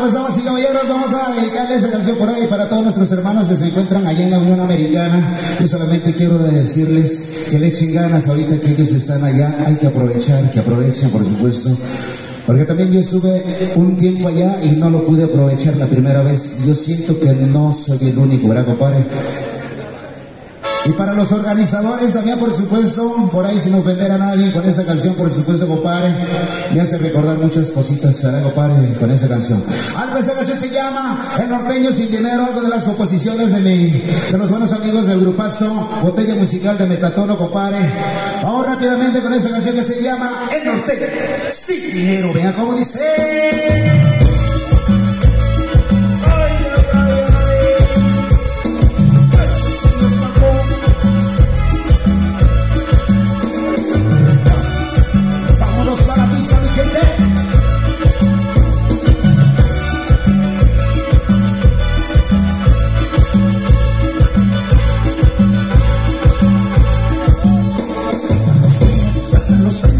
Pues vamos a dedicarle esa canción por ahí para todos nuestros hermanos que se encuentran allá en la Unión Americana. Yo solamente quiero decirles que le echen ganas ahorita que ellos están allá. Hay que aprovechar, que aprovechen, por supuesto. Porque también yo estuve un tiempo allá y no lo pude aprovechar la primera vez. Yo siento que no soy el único, ¿verdad, compadre? Y para los organizadores también, por supuesto, por ahí sin ofender a nadie, con esa canción, por supuesto, compadre, me hace recordar muchas cositas, ¿verdad, compadre? Con esa canción. Pues esa canción se llama El Norteño Sin Dinero, una de las composiciones de, mi, de los buenos amigos del grupazo Botella Musical de Metatono, compadre. Vamos rápidamente con esa canción que se llama El Norteño Sin Dinero. Vean cómo dice.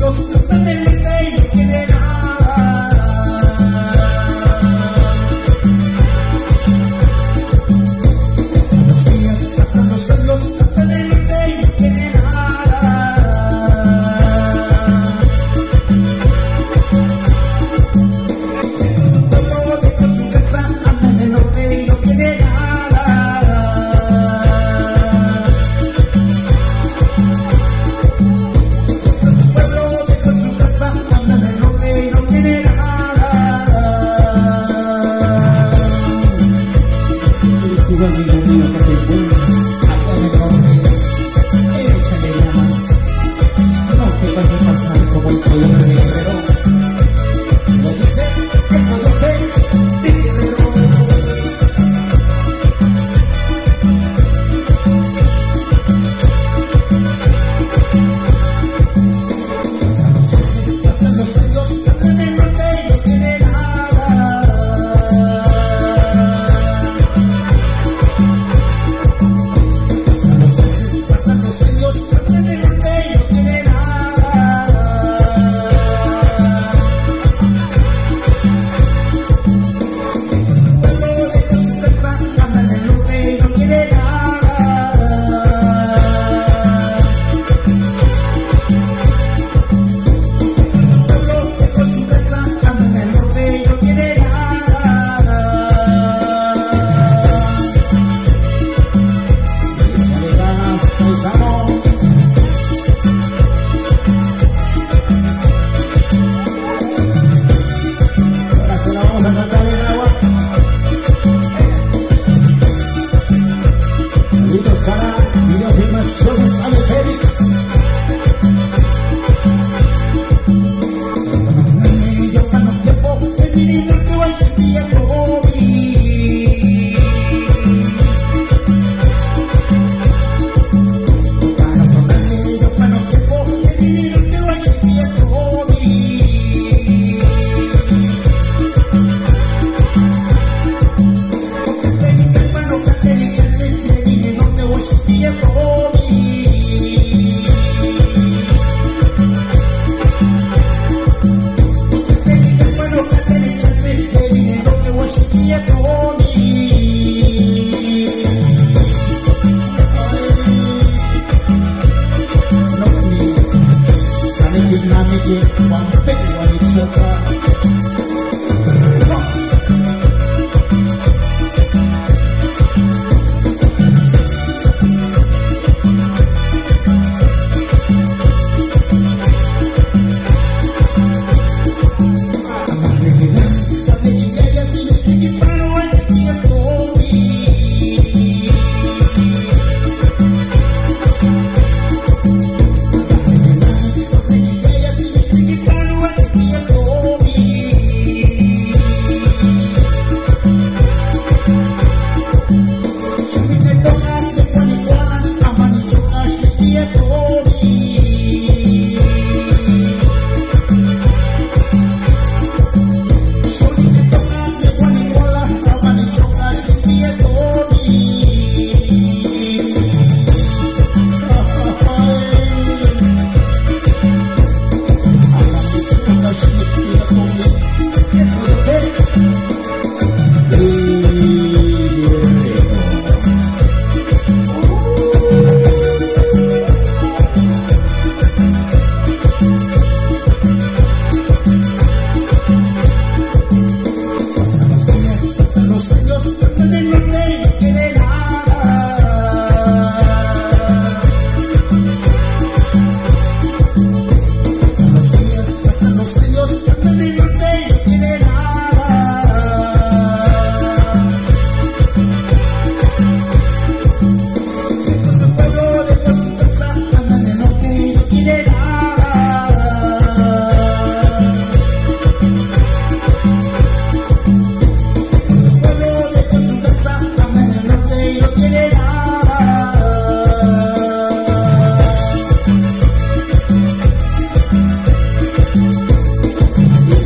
Dios. Amigo mío, que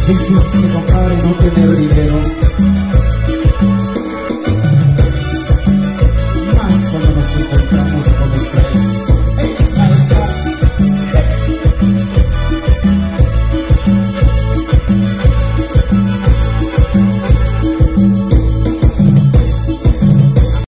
Difícil se compara não no tener